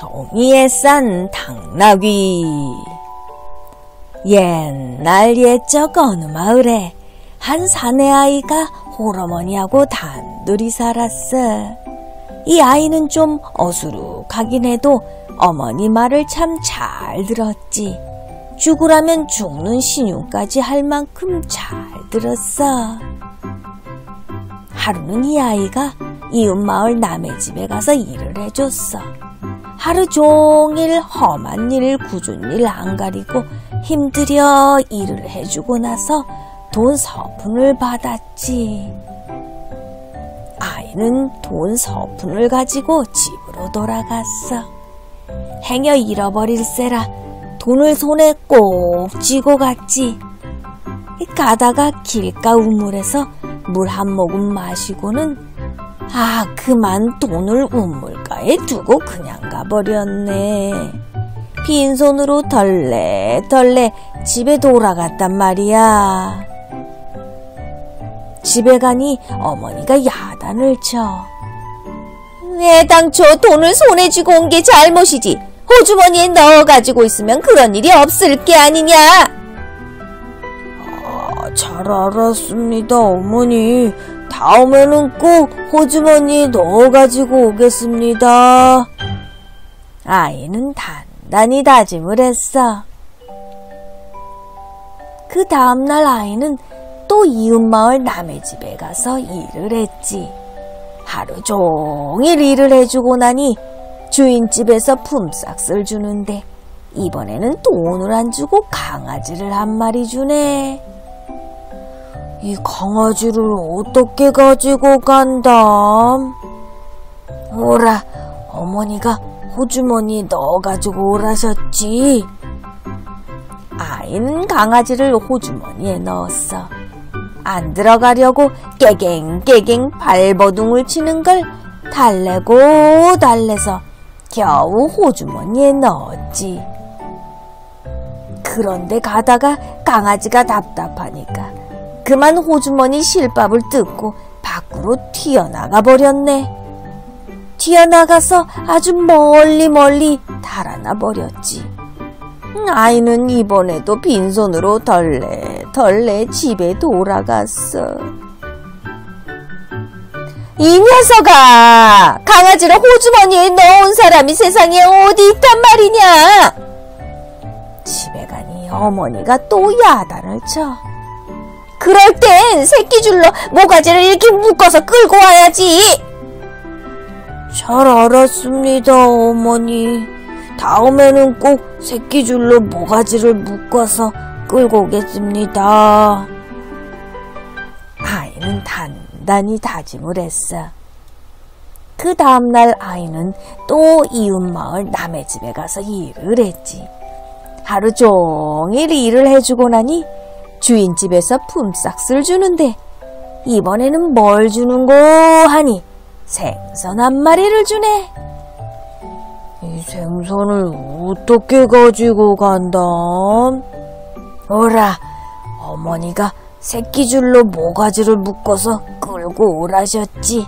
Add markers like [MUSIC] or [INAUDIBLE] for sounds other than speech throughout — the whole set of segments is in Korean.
종이에 싼 당나귀 옛날 옛적 어느 마을에 한 사내 아이가 홀어머니하고 단둘이 살았어. 이 아이는 좀 어수룩하긴 해도 어머니 말을 참 잘 들었지. 죽으라면 죽는 신용까지 할 만큼 잘 들었어. 하루는 이 아이가 이웃 마을 남의 집에 가서 일을 해줬어. 하루 종일 험한 일, 굳은 일 안 가리고 힘들여 일을 해주고 나서 돈 서푼을 받았지. 아이는 돈 서푼을 가지고 집으로 돌아갔어. 행여 잃어버릴세라 돈을 손에 꼭 쥐고 갔지. 가다가 길가 우물에서 물 한 모금 마시고는 아 그만 돈을 우물가에 두고 그냥 가버렸네. 빈손으로 덜레덜레 집에 돌아갔단 말이야. 집에 가니 어머니가 야단을 쳐. 왜 당초 돈을 손에 쥐고 온 게 잘못이지. 호주머니에 넣어 가지고 있으면 그런 일이 없을 게 아니냐. 아, 잘 알았습니다, 어머니. 다음에는 꼭 호주머니에 넣어가지고 오겠습니다. 아이는 단단히 다짐을 했어. 그 다음날 아이는 또 이웃마을 남의 집에 가서 일을 했지. 하루 종일 일을 해주고 나니 주인집에서 품삯을 주는데 이번에는 돈을 안 주고 강아지를 한 마리 주네. 이 강아지를 어떻게 가지고 간담? 오라, 어머니가 호주머니에 넣어가지고 오라셨지. 아이는 강아지를 호주머니에 넣었어. 안 들어가려고 깨갱깨갱 발버둥을 치는 걸 달래고 달래서 겨우 호주머니에 넣었지. 그런데 가다가 강아지가 답답하니까 그만 호주머니 실밥을 뜯고 밖으로 튀어나가 버렸네. 튀어나가서 아주 멀리 멀리 달아나 버렸지. 아이는 이번에도 빈손으로 덜레 덜레 집에 돌아갔어. 이 녀석아! 강아지를 호주머니에 넣은 사람이 세상에 어디 있단 말이냐! 집에 가니 어머니가 또 야단을 쳐. 그럴 땐 새끼줄로 모가지를 이렇게 묶어서 끌고 와야지! 잘 알았습니다, 어머니. 다음에는 꼭 새끼줄로 모가지를 묶어서 끌고 오겠습니다. 아이는 단단히 다짐을 했어. 그 다음날 아이는 또 이웃마을 남의 집에 가서 일을 했지. 하루 종일 일을 해주고 나니 주인집에서 품삯을 주는데 이번에는 뭘 주는고 하니 생선 한 마리를 주네. 이 생선을 어떻게 가지고 간담? 오라, 어머니가 새끼줄로 모가지를 묶어서 끌고 오라셨지.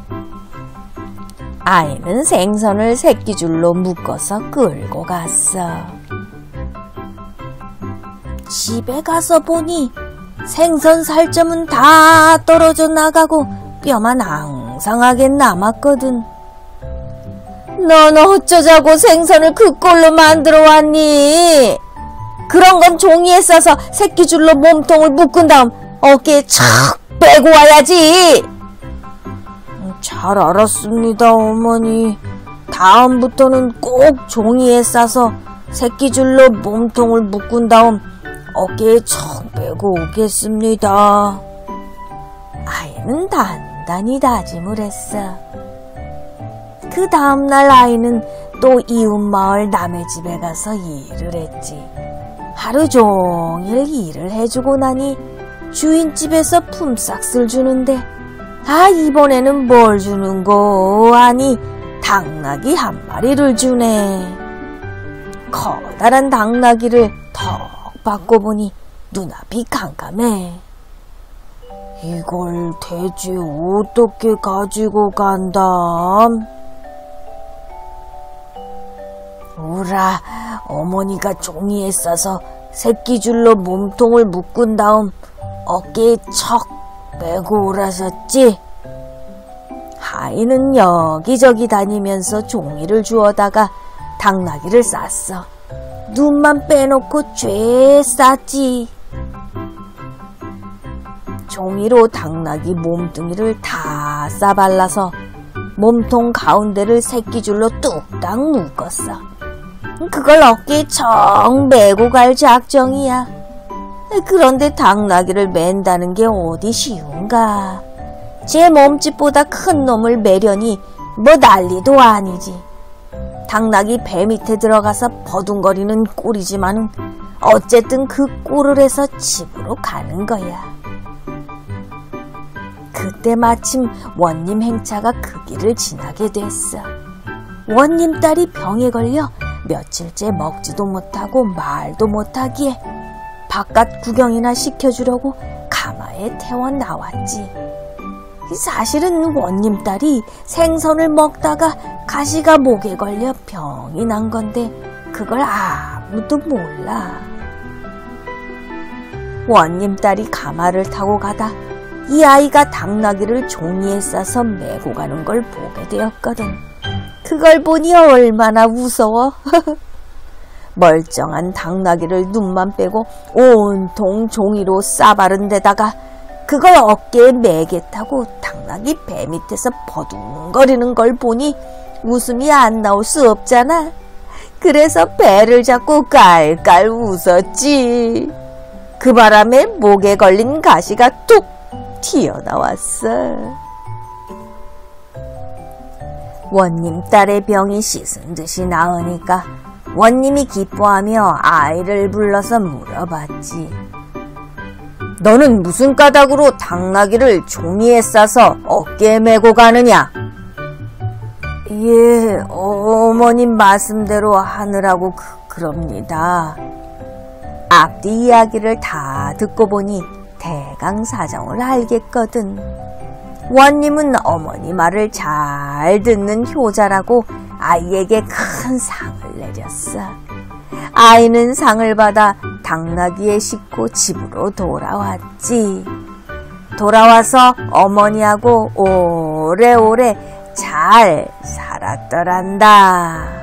아이는 생선을 새끼줄로 묶어서 끌고 갔어. 집에 가서 보니 생선 살점은 다 떨어져 나가고 뼈만 앙상하게 남았거든. 넌 어쩌자고 생선을 그 꼴로 만들어 왔니? 그런 건 종이에 싸서 새끼줄로 몸통을 묶은 다음 어깨에 착 빼고 와야지. 잘 알았습니다, 어머니. 다음부터는 꼭 종이에 싸서 새끼줄로 몸통을 묶은 다음 어깨에 척 빼고 오겠습니다. 아이는 단단히 다짐을 했어. 그 다음날 아이는 또 이웃 마을 남의 집에 가서 일을 했지. 하루 종일 일을 해주고 나니 주인집에서 품삯을 주는데 아 이번에는 뭘 주는고 하니 당나귀 한 마리를 주네. 커다란 당나귀를 턱 받고 보니 눈앞이 깜깜해. 이걸 대체 어떻게 가지고 간담? 아들아, 어머니가 종이에 싸서 새끼줄로 몸통을 묶은 다음 어깨에 척 메고 오라셨지? 하이는 여기저기 다니면서 종이를 주워다가 당나귀를 쌌어. 눈만 빼놓고 쬐 쌌지. 종이로 당나귀 몸뚱이를 다 싸발라서 몸통 가운데를 새끼줄로 뚝딱 묶었어. 그걸 어깨에 정 메고 갈 작정이야. 그런데 당나귀를 맨다는 게 어디 쉬운가. 제 몸집보다 큰 놈을 매려니 뭐 난리도 아니지. 당나귀 배 밑에 들어가서 버둥거리는 꼴이지만은 어쨌든 그 꼴을 해서 집으로 가는 거야. 그때 마침 원님 행차가 그 길을 지나게 됐어. 원님 딸이 병에 걸려 며칠째 먹지도 못하고 말도 못하기에 바깥 구경이나 시켜주려고 가마에 태워 나왔지. 사실은 원님 딸이 생선을 먹다가 가시가 목에 걸려 병이 난 건데 그걸 아무도 몰라. 원님 딸이 가마를 타고 가다 이 아이가 당나귀를 종이에 싸서 메고 가는 걸 보게 되었거든. 그걸 보니 얼마나 무서워. [LAUGHS] 멀쩡한 당나귀를 눈만 빼고 온통 종이로 싸바른 데다가 그걸 어깨에 매겠다고 당나귀 배 밑에서 버둥거리는 걸 보니 웃음이 안 나올 수 없잖아. 그래서 배를 잡고 깔깔 웃었지. 그 바람에 목에 걸린 가시가 툭 튀어나왔어. 원님 딸의 병이 씻은 듯이 나으니까 원님이 기뻐하며 아이를 불러서 물어봤지. 너는 무슨 까닭으로 당나귀를 종이에 싸서 어깨에 메고 가느냐? 예, 어머님 말씀대로 하느라고 그, 그럽니다. 앞뒤 이야기를 다 듣고 보니 대강 사정을 알겠거든. 원님은 어머니 말을 잘 듣는 효자라고 아이에게 큰 상을 내렸어. 아이는 상을 받아 당나귀에 싣고 집으로 돌아왔지. 돌아와서 어머니하고 오래오래 잘 살았더란다.